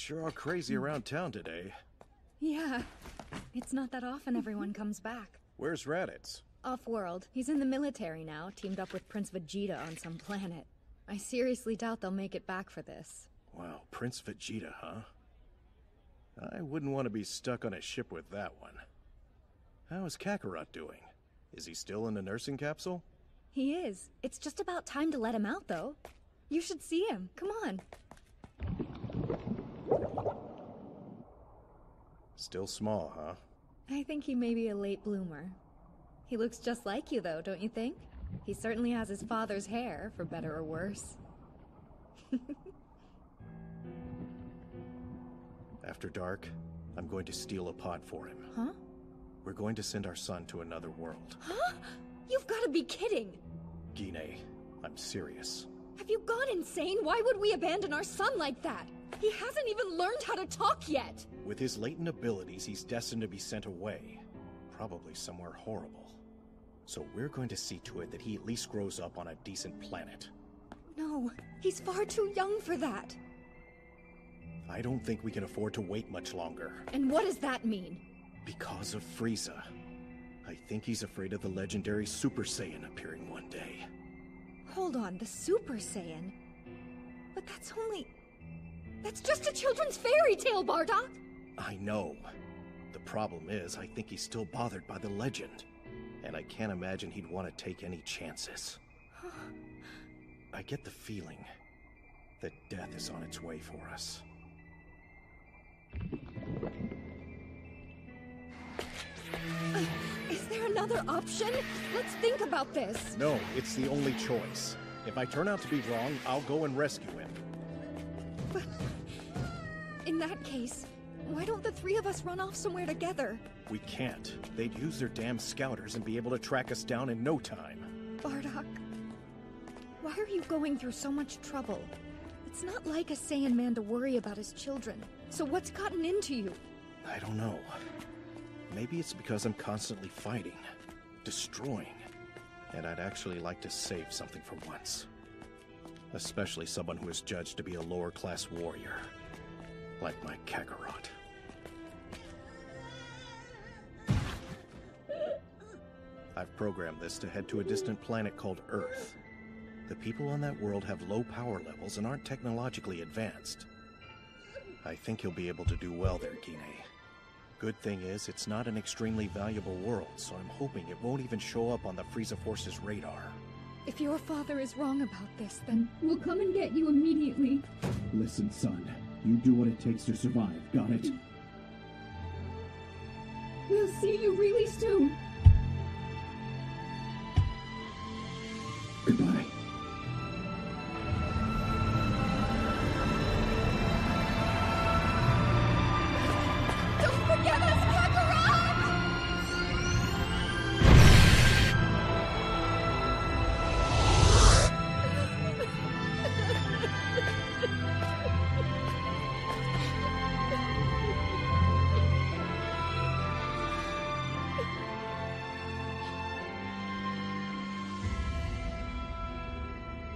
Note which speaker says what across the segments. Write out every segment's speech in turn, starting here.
Speaker 1: Sure are crazy around town today.
Speaker 2: Yeah. It's not that often everyone comes back.
Speaker 1: Where's Raditz?
Speaker 2: Off-world. He's in the military now, teamed up with Prince Vegeta on some planet. I seriously doubt they'll make it back for this.
Speaker 1: Wow, Prince Vegeta, huh? I wouldn't want to be stuck on a ship with that one. How is Kakarot doing? Is he still in the nursing capsule?
Speaker 2: He is. It's just about time to let him out, though. You should see him. Come on.
Speaker 1: Still small, huh?
Speaker 2: I think he may be a late bloomer. He looks just like you, though, don't you think? He certainly has his father's hair, for better or worse.
Speaker 1: After dark, I'm going to steal a pod for him.
Speaker 2: Huh?
Speaker 1: We're going to send our son to another world.
Speaker 2: Huh? You've got to be kidding!
Speaker 1: Gine, I'm serious.
Speaker 2: Have you gone insane? Why would we abandon our son like that? He hasn't even learned how to talk yet!
Speaker 1: With his latent abilities, he's destined to be sent away. Probably somewhere horrible. So we're going to see to it that he at least grows up on a decent planet.
Speaker 2: No, he's far too young for that.
Speaker 1: I don't think we can afford to wait much longer.
Speaker 2: And what does that mean?
Speaker 1: Because of Frieza. I think he's afraid of the legendary Super Saiyan appearing one day.
Speaker 2: Hold on, the Super Saiyan? But that's only... That's just a children's fairy tale, Bardock!
Speaker 1: I know. The problem is, I think he's still bothered by the legend. And I can't imagine he'd want to take any chances. I get the feeling that death is on its way for us.
Speaker 2: Uh, is there another option? Let's think about this.
Speaker 1: No, it's the only choice. If I turn out to be wrong, I'll go and rescue him.
Speaker 2: But in that case, why don't the three of us run off somewhere together?
Speaker 1: We can't. They'd use their damn scouters and be able to track us down in no time.
Speaker 2: Bardock, why are you going through so much trouble? It's not like a Saiyan man to worry about his children. So what's gotten into you?
Speaker 1: I don't know. Maybe it's because I'm constantly fighting, destroying, and I'd actually like to save something for once. Especially someone who is judged to be a lower class warrior, like my Kakarot. I've programmed this to head to a distant planet called Earth. The people on that world have low power levels and aren't technologically advanced. I think you'll be able to do well there, Gine. Good thing is, it's not an extremely valuable world, so I'm hoping it won't even show up on the Frieza Force's radar.
Speaker 2: If your father is wrong about this, then we'll come and get you immediately.
Speaker 3: Listen, son. You do what it takes to survive, got it?
Speaker 2: We'll see you really soon.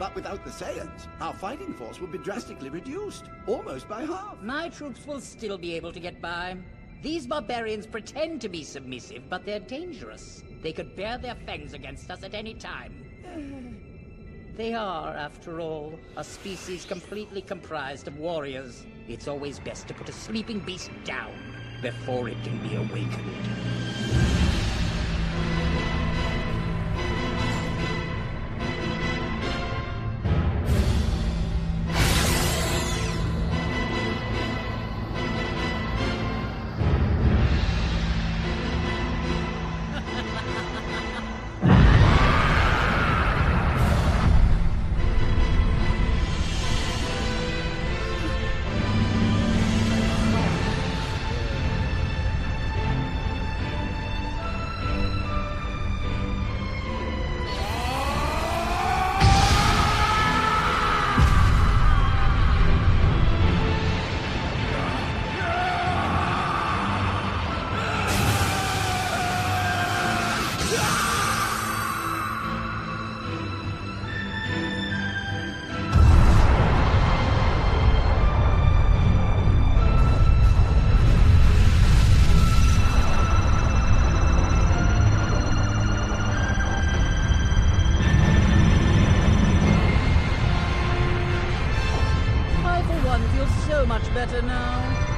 Speaker 4: But without the Saiyans, our fighting force would be drastically reduced, almost by half.
Speaker 5: My troops will still be able to get by. These barbarians pretend to be submissive, but they're dangerous. They could bare their fangs against us at any time. They are, after all, a species completely comprised of warriors. It's always best to put a sleeping beast down before it can be awakened. I feels so much better now.